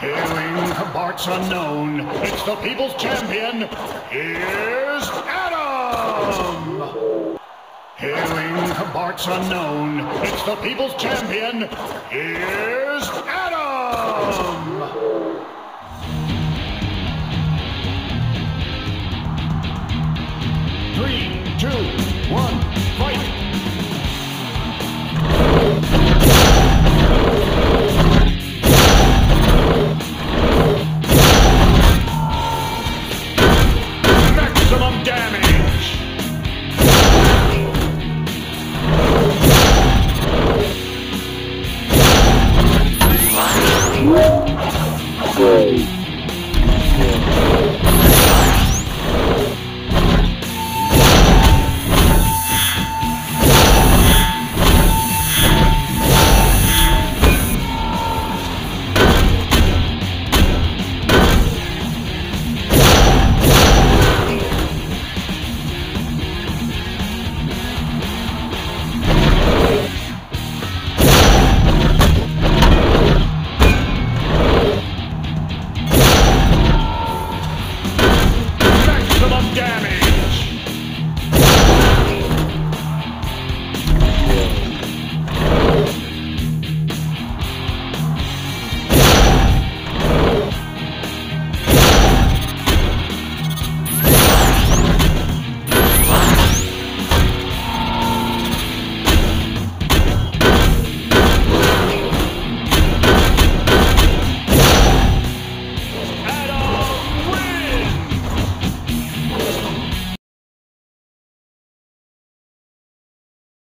Hailing from parts unknown, it's the people's champion, here's Atom! Hailing from parts unknown, it's the people's champion, here's Atom! three, two, one. Free.